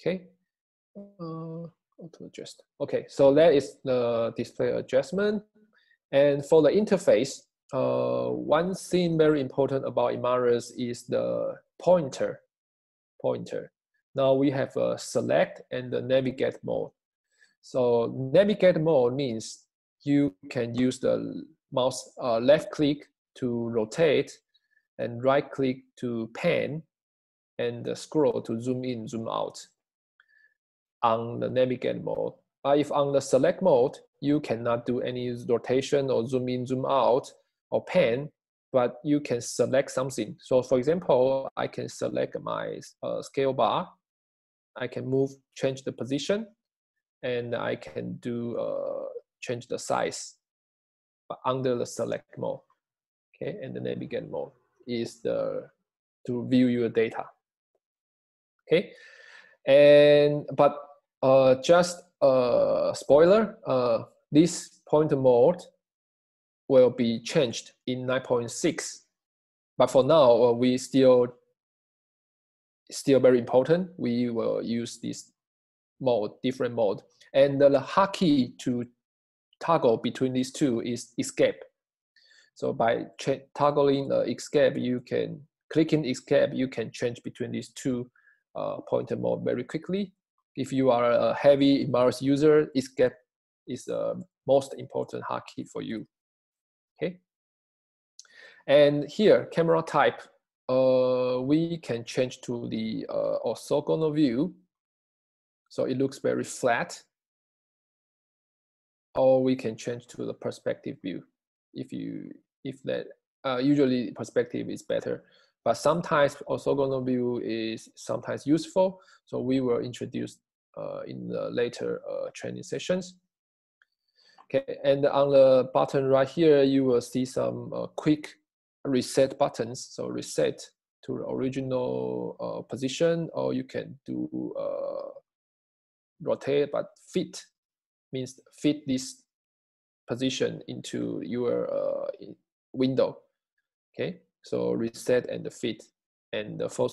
Okay, uh, auto adjust. Okay, so that is the display adjustment. And for the interface, uh, one thing very important about Imaris is the pointer. Pointer. Now we have a select and the navigate mode. So navigate mode means you can use the mouse uh, left click to rotate and right click to pan and the scroll to zoom in, zoom out on the navigate mode. But if on the select mode, you cannot do any rotation or zoom in, zoom out or pan, but you can select something. So for example, I can select my uh, scale bar. I can move, change the position, and I can do uh, change the size But under the select mode. Okay, and the navigate mode is the to view your data. Okay, and but uh, just a spoiler, uh, this pointer mode will be changed in 9.6. But for now, uh, we still still very important. We will use this mode, different mode. And the hotkey to toggle between these two is escape. So by toggling the escape, you can clicking escape, you can change between these two uh, pointer mode very quickly. If you are a heavy Imaris user, escape is the most important hotkey for you. Okay. And here, camera type, uh, we can change to the uh, orthogonal view. So it looks very flat. Or we can change to the perspective view. If you, if that, uh, usually perspective is better. But sometimes orthogonal view is sometimes useful. So we will introduce in the later uh, training sessions. Okay, and on the button right here, you will see some uh, quick reset buttons. So reset to the original uh, position, or you can do uh, rotate, but fit means fit this position into your uh, window. Okay, so reset and the fit. And the